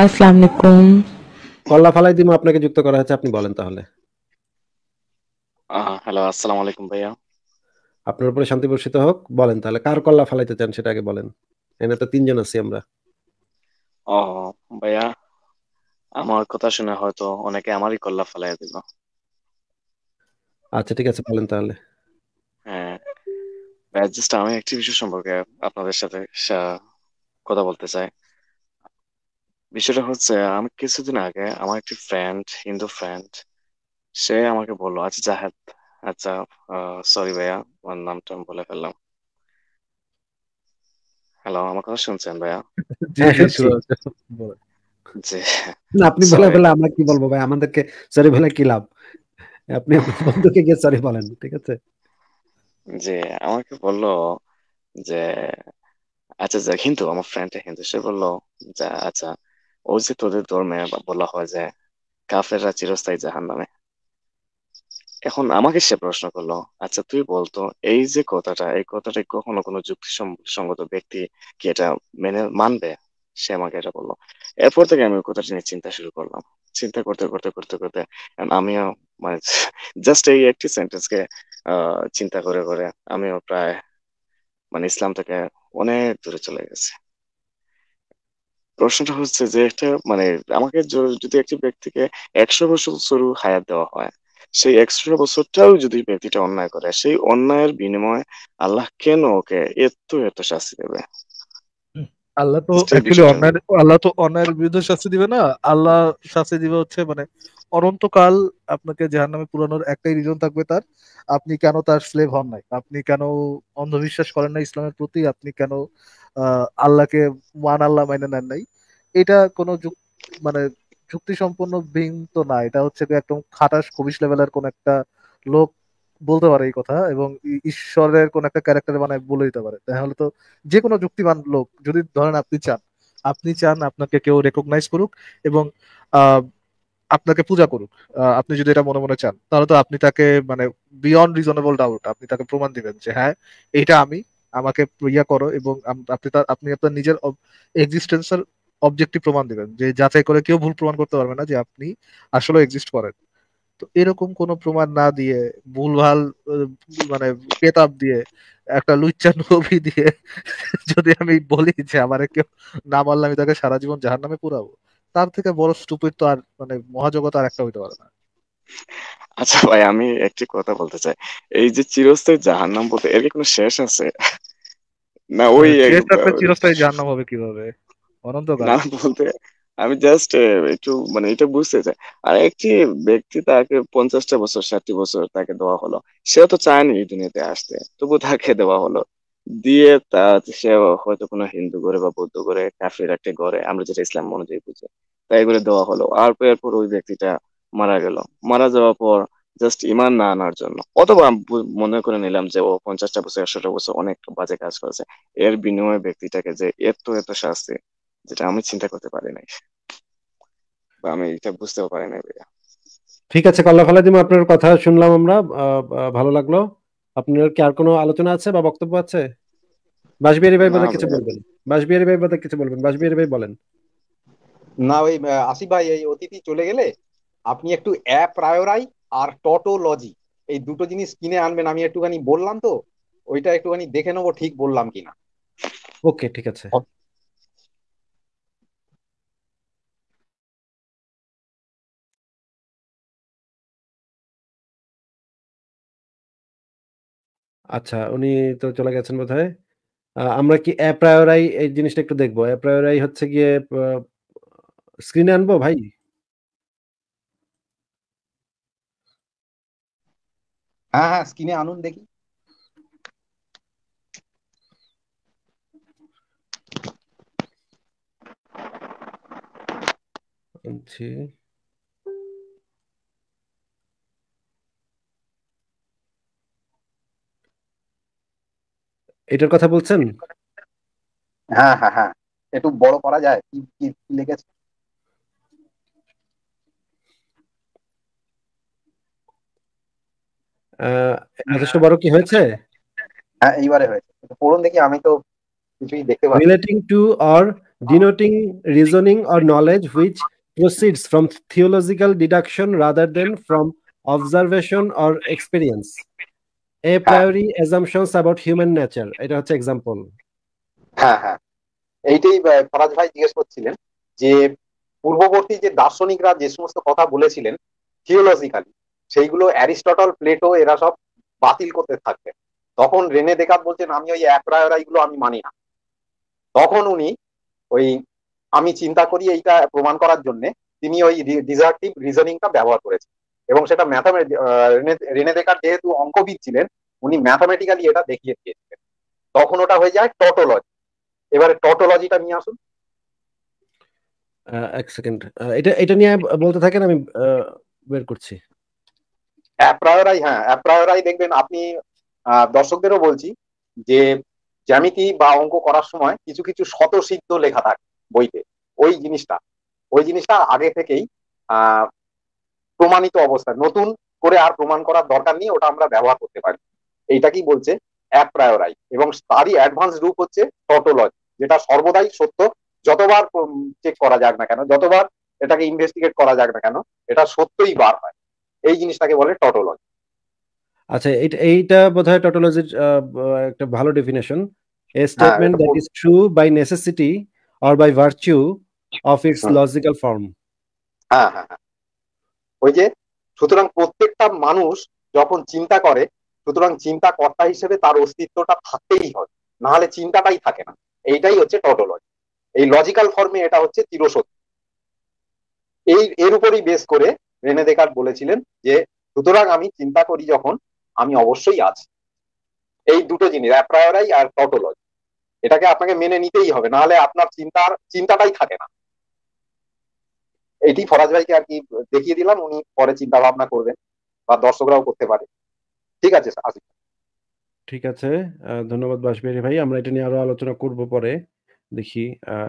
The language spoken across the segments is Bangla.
আসসালামু আলাইকুম। কল্লা ফালাই দিমু আপনাকে যুক্ত করা হয়েছে আপনি বলেন তাহলে। হ্যালো আসসালামু আলাইকুম ভাইয়া। আপনার উপরে শান্তি বর্ষিত হোক বলেন তাহলে। কার কল্লা ফালাইতে চান সেটা আগে বলেন। এনে তো তিনজন আছি আমরা। ও ভাইয়া আমার কথা শুনে হয়তো অনেকে আমারই কল্লা ফেলাই দিল। আচ্ছা ঠিক আছে বলেন তাহলে। হ্যাঁ ভাইয়া জাস্ট আমি একটি বিষয় সম্পর্কে আপনাদের সাথে কথা বলতে চাই। বিষয়টা হচ্ছে আমি কিছুদিন আগে আমার একটি ফ্রেন্ড হিন্দু ফ্রেন্ড সে আমাকে বলল আচ্ছা জাহেদ আচ্ছা সরি ভাইয়া আমার নামটা আমি বলে ফেললাম। হ্যালো আমার কথা শুনছেন ভাইয়া? জি হ্যাঁ, জি না, আপনি বলে. ফেলে আমরা কি বলব ভাই? আমাদেরকে সরি বলে কি লাভ? আপনি বন্ধুকে গিয়ে সরি বলেন ঠিক আছে? যে আমাকে বলল যে আচ্ছা যা হিন্দু আমার ফ্রেন্ডটা হিন্দু। সে বলল যে আচ্ছা ওই যে তোদের ধর্মে বলা হয় যে কাফেররা চিরস্থায়ী জাহান্নামে এখন আমাকে সে প্রশ্ন করল আচ্ছা তুই বলতো, এই যে কথাটা, এই কথাটা কখনো কোনো যুক্তিসঙ্গত ব্যক্তি কি এটা মেনে মানবে? সে আমাকে এটা বলল। এরপর থেকে আমি কথাটা নিয়ে চিন্তা শুরু করলাম। চিন্তা করতে করতে করতে করতে আমিও মানে জাস্ট এই একটি সেন্টেন্সকে আহ, চিন্তা করে করে আমিও প্রায় মানে ইসলাম থেকে অনেক দূরে চলে গেছে। প্রশ্নটা হচ্ছে যে একটা মানে আমাকে যদি একটি ব্যক্তিকে একশো বছর শুরু হায়াত দেওয়া হয় সেই একশো বছরটাও যদি ব্যক্তিটা অন্যায় করে সেই অন্যায়ের বিনিময়ে আল্লাহ কেন ওকে এত এত শাস্তি দেবে? আল্লাহ তো অন্যায় আল্লাহ তো অন্যায়ের বিরুদ্ধে শাস্তি দিবে না আল্লাহ শাস্তি দিবে হচ্ছে মানে অনন্তকাল আপনাকে জাহান্নামে পুরানোর একটাই রিজন থাকবে তার আপনি কেন তার স্লেভ হন নাই? আপনি কেন অন্ধবিশ্বাস করেন না ইসলামের প্রতি? আপনি কেন আল্লাহকে ওয়ান আল্লাহ মাইনে নেন নাই। এটা কোনো মানে যুক্তি সম্পন্ন বিং তো না। এটা হচ্ছে একদম খাটাস, খবিশ লেভেলের কোন একটা লোক বলতে পারে এই কথা এবং ঈশ্বরের কোন একটা ক্যারেক্টার বানায় বলে দিতে পারে। তাহলে তো যে কোনো যুক্তিমান লোক, যদি ধরেন আপনি চান আপনি চান আপনাকে কেউ রেকগনাইজ করুক এবং আপনাকে পূজা করুক আপনি যদি এটা মনে মনে চান, তাহলে তো আপনি তাকে মানে বিয়ন্ড রিজনেবল ডাউট আপনি তাকে প্রমাণ দিবেন যে হ্যাঁ এটা আমি আমাকে ইয়া করো এবং আপনি তার আপনি আপনার নিজের এক্সিস্টেন্সের অবজেক্টিভ প্রমাণ দিবেন। যে যাচাই করে কেউ ভুল প্রমাণ করতে পারবে না যে আপনি আসলে এক্সিস্ট করেন। তো এরকম কোনো প্রমাণ না দিয়ে, ভুলভাল মানে কেতাব দিয়ে, একটা লুচ্চা নবী দিয়ে যদি আমি বলি যে আমার কেউ না মারলে আমি তাকে সারা জীবন জাহার নামে পুরাবো, তার থেকে বড় স্টুপিড তো আর মানে মহাজগত আর একটা হইতে পারে না। আচ্ছা ভাই আমি একটি কথা বলতে চাই। এই যে চিরস্থায়ী জাহান্নাম বলতে এর কি কোনো শেষ আছে? না ওই চিরস্থায়ী জাহান্নাম হবে কীভাবে? অনন্তকাল। না বলতে আমি জাস্ট একটু মানে এটা বুঝতে চাই। আর একটি ব্যক্তি তাকে পঞ্চাশটা বছর ষাটটি বছর তাকে দেওয়া হলো। সেও তো চায়নি এই দুনিয়াতে আসতে তবু তাকে দেওয়া হলো। দিয়ে তা সে হয়তো কোনো হিন্দু ঘরে বা বৌদ্ধ ঘরে কাফির একটা ঘরে আমরা যেটা ইসলাম অনুযায়ী বুঝি তাই করে দেওয়া হলো। আর এরপর ওই ব্যক্তিটা মারা গেল। মারা যাওয়ার পর জাস্ট ইমান না আনার জন্য। অথবা মনে করে নিলাম যে ও পঞ্চাশটা বছর একশোটা বছর অনেক বাজে কাজ করেছে। এর বিনিময়ে ব্যক্তিটাকে যে এত এত শাস্তি যেটা আমি চিন্তা করতে পারি নাই। বা আমি এটা বুঝতেও পারি নাই ভাইয়া। ঠিক আছে কল্লা ফালাই দিমু আপনার কথা শুনলাম আমরা। ভালো লাগল। আপনার কি আর কোনো আলোচনা আছে বা বক্তব্য আছে? বাসবিহারী ভাই বোধহয় কিছু বলবেন। বাসবিহারী ভাই বোধহয় কিছু বলবেন। বাসবিহারী ভাই বলেন। না ওই আসিফ ভাই এই অতিথি চলে গেলে আপনি একটু অ্যাপ প্রায়োরাই আর টটোলজি এই দুটো জিনিস কিনে আনবেন আমি একটুখানি বললাম তো ওইটা একটুখানি দেখে নেব ঠিক বললাম কিনা। ওকে ঠিক আছে। আচ্ছা উনি তো চলে গেছেন বোধহয়। আহ, আমরা কি অ্যাপ্রায়োরাই এই জিনিসটা একটু দেখব? অ্যাপ্রায়োরাই হচ্ছে গিয়ে স্ক্রিনে আনব ভাই? হ্যাঁ হ্যাঁ স্ক্রিনে আনুন দেখি। আনছি এটার কথা বলছেন? হ্যাঁ হ্যাঁ হ্যাঁ একটু বড় করা যায় কি কি লিখেছে? আহ কি হয়েছে? হ্যাঁ এইবারে হয়েছে। পড়ুন দেখি আমি তো দেখতে relating to or denoting reasoning or knowledge which proceeds theological deduction rather than from observation or experience a priori assumptions about human nature এটা হচ্ছে এক্সাম্পল হ্যাঁ হ্যাঁ। এইটাই ফরাজ ভাই জিজ্ঞেস করছিলেন যে পূর্ববর্তী যে দার্শনিকরা যে সমস্ত কথা বলেছিলেন থিওলজিক্যালি সেইগুলো অ্যারিস্টটল, প্লেটো এরা সব বাতিল করতে থাকবেন তখন রেনে দেকাত বলছেন, আমি ওই অ্যাপ্রায়রাই গুলো আমি মানি না। তখন উনি ওই, আমি চিন্তা করি এইটা প্রমাণ করার জন্য তিনি ওই ডিজার্টিভ রিজনিংটা ব্যবহার করেছেন। এবং সেটা রেনে দেকার যেহেতু অঙ্কবিদ ছিলেন, উনি ম্যাথামেটিক্যালি এটা দেখিয়ে দিয়েছিলেন। তখন ওটা হয়ে যায় টটোলজি। এবারে টটোলজিটা নিয়ে আসুন। এক সেকেন্ড। এটা এটা নিয়ে বলতে থাকেন, আমি বের করছি। অ্যাপ্রায়রাই হ্যাঁ অ্যাপ্রায়রাই দেখবেন আপনি দর্শকদেরও বলছি যে জ্যামিতি বা অঙ্ক করার সময় কিছু কিছু শতসিদ্ধ লেখা থাকে বইতে। ওই জিনিসটা ওই জিনিসটা আগে থেকেই প্রমাণিত অবস্থায়। নতুন করে আর প্রমাণ করার দরকার নেই, ওটা আমরা ব্যবহার করতে পারি। এইটা কি বলছে অ্যাপ্রায়রাই এবং তারই অ্যাডভান্স রূপ হচ্ছে টটোলজি যেটা সর্বদাই সত্য। যতবার চেক করা যাক না কেন, যতবার এটাকে ইনভেস্টিগেট করা যাক না কেন, এটা সত্যই বার হয়। এই জিনিসটাকে বলে টটোলজি আচ্ছা এইটা এইটা বোধহয় টটোলজির একটা ভালো definition a statement that is true by necessity or by virtue of its logical form হ্যাঁ হ্যাঁ হ্যাঁ। ওই যে সুতরাং প্রত্যেকটা মানুষ যখন চিন্তা করে সুতরাং চিন্তা কর্তা হিসেবে তার অস্তিত্বটা থাকতেই হয়। না হলে চিন্তাটাই থাকে না। এইটাই হচ্ছে টটোলজি এই লজিক্যাল ফর্মে এটা হচ্ছে চিরসত্য এই এর উপরই বেস করে রেনে দেকার্ট বলেছিলেন যে, সুতরাং আমি চিন্তা করি যখন আমি অবশ্যই আছি। এই দুটো জিনিস অ্যাপ্রায়রাই আর টটোলজি এটাকে আপনাকে মেনে নিতেই হবে, নাহলে আপনার চিন্তার, চিন্তাটাই থাকে না। এটি ফরাজ ভাইকে আর কি দেখিয়ে দিলাম, উনি পরে চিন্তা ভাবনা করবেন বা দর্শকরাও করতে পারে। ঠিক আছে, আসি। ঠিক আছে ধন্যবাদ বাসবিহারী ভাই। আমরা এটা নিয়ে আরও আলোচনা করব পরে, দেখি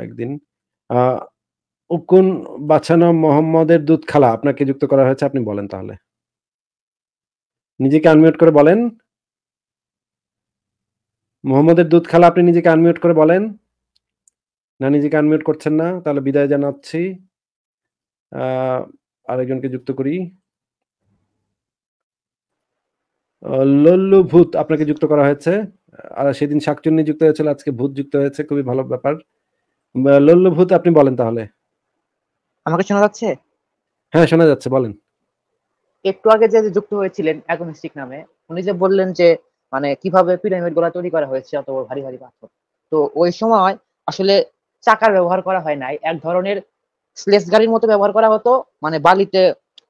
একদিন। উকুন বাছানো মোহাম্মদের দুধ খালা, আপনাকে যুক্ত করা হয়েছে, আপনি বলেন তাহলে। নিজেকে আনমিউট করে বলেন। মোহাম্মদের দুধ খালা, আপনি নিজেকে আনমিউট করে বলেন। না, নিজেকে আনমিউট করছেন না, তাহলে বিদায় জানাচ্ছি। আরেকজনকে যুক্ত করি। ভূত আপনাকে যুক্ত করা হয়েছে। আর সেদিন শাকচুন্নি যুক্ত হয়েছিল, আজকে ভূত যুক্ত হয়েছে, খুবই ভালো ব্যাপার। লল্লু ভূত, আপনি বলেন তাহলে। আমাকে শোনা যাচ্ছে? হ্যাঁ শোনা যাচ্ছে বলেন। একটু আগে যে যুক্ত হয়েছিলেন অ্যাগনস্টিক নামে উনি যে বললেন যে মানে কীভাবে পিরামিডগুলা তৈরি করা হয়েছে অত বড় ভারী ভারী পাথর। তো ওই সময় আসলে চাকার ব্যবহার করা হয় নাই। এক ধরনের স্লেস গাড়ির মতো ব্যবহার করা হতো মানে বালিতে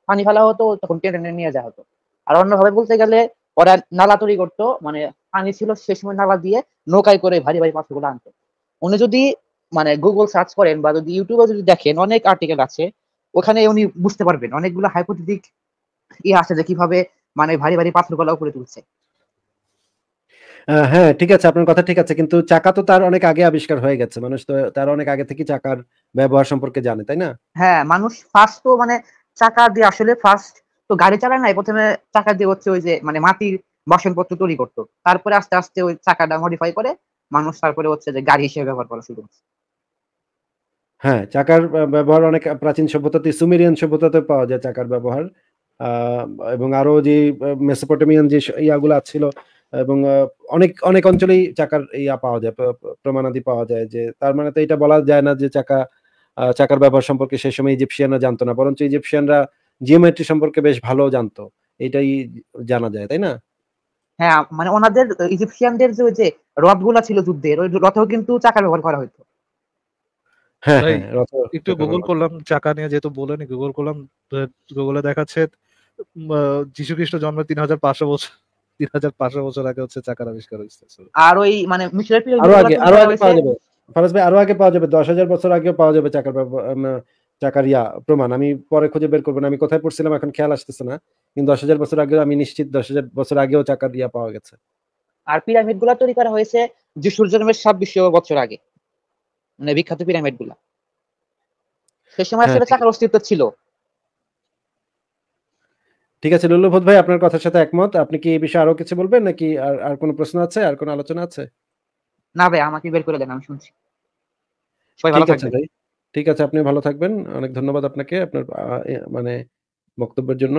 পানি ফেলা হতো তখন টেনে নিয়ে যাওয়া হতো। আর অন্যভাবে বলতে গেলে ওরা নালা তৈরি করতো মানে পানি ছিল সে সময় নালা দিয়ে নৌকায় করে ভারী ভারী পাথরগুলো আনতো। উনি যদি মানে গুগল সার্চ করেন বা যদি ইউটিউবে যদি দেখেন অনেক আর্টিকেল আছে ওখানে উনি বুঝতে পারবেন। অনেকগুলো হাইপোথেটিক ইয়ে আছে যে কীভাবে মানে ভারী ভারী পাথরগুলো উপরে তুলছে। হ্যাঁ ঠিক আছে আপনার কথা ঠিক আছে। কিন্তু চাকা তো তার অনেক আগে আবিষ্কার হয়ে গেছে। মানুষ তো তার অনেক আগে থেকে চাকার ব্যবহার সম্পর্কে জানে তাই না? হ্যাঁ মানুষ ফার্স্ট তো মানে চাকা দিয়ে আসলে ফার্স্ট তো গাড়ি চালায় নাই প্রথমে চাকা দিয়ে হচ্ছে ওই যে মানে মাটির বাসনপত্র তৈরি করতো। তারপরে আস্তে আস্তে ওই চাকাটা মডিফাই করে মানুষ তারপরে হচ্ছে যে গাড়ি হিসেবে ব্যবহার করা শুরু করছে। হ্যাঁ চাকার ব্যবহার অনেক প্রাচীন সভ্যতাতে, সুমেরিয়ান সভ্যতাতে পাওয়া যায় চাকার ব্যবহার। এবং আরও যে মেসোপটেমিয়ান যে স- ইয়াগুলো ছিল এবং অনেক অনেক অঞ্চলেই চাকার ইয়া পাওয়া যায়, প্র- প্র- প্রমাণাদি পাওয়া যায় যে, তার মানে তো এটা বলা যায় না যে চাকা চাকার ব্যবহার সম্পর্কে সেই সময় ইজিপশিয়ানরা জানতো না, বরঞ্চ ইজিপশিয়ানরা জিওমেট্রি সম্পর্কে বেশ ভালো জানতো। এটাই জানা যায়, তাই না? হ্যাঁ মানে ওনাদের ইজিপশিয়ানদের যে, ওই যে রথগুলা ছিল যুদ্ধের, ওই রথেও কিন্তু চাকা ব্যবহার করা হতো হ্যাঁ হ্যাঁ একটু গুগল করলাম চাকা নিয়ে যেহেতু বলেন গুগল করলাম গুগলে দেখাচ্ছে যীশু খ্রিস্ট জন্মের তিন হাজার পাঁচশো বছর তিন হাজার পাঁচশো বছর আগে হচ্ছে চাকার আবিষ্কার হয়েছে। আর ওই মানে আরও আগে আরও আগে পাওয়া যাবে। ফারাজ ভাই আরও আগে পাওয়া যাবে দশ হাজার বছর আগেও পাওয়া যাবে চাকার চাকার ইয়া প্রমাণ। আমি পরে খুঁজে বের করব না আমি কোথায় পড়ছিলাম এখন খেয়াল আসতেছে না কিন্তু দশ হাজার বছর আগেও আমি নিশ্চিত দশ হাজার বছর আগেও চাকার ইয়া পাওয়া গেছে। আর পিরামিডগুলা তৈরি করা হয়েছে যিশুর জন্মের ছাব্বিশশো বছর আগে। মানে বিখ্যাত পিরামিডগুলা। সে সময় হ্যাঁ, আসলে চাকার অস্তিত্ব ছিল। ঠিক আছে লুল্লুভূত ভাই আপনার কথার সাথে একমত। আপনি কি এই বিষয়ে আরও কিছু বলবেন নাকি আর আর কোনো প্রশ্ন আছে আর কোনো আলোচনা আছে? না ভাই আমাকে বের করে দেন আমি শুনছি। সবাই ভালো ঠিক আছে থাকবেন। ভাই। ঠিক আছে আপনি ভালো থাকবেন। অনেক ধন্যবাদ আপনাকে আপনার মানে বক্তব্যের জন্য।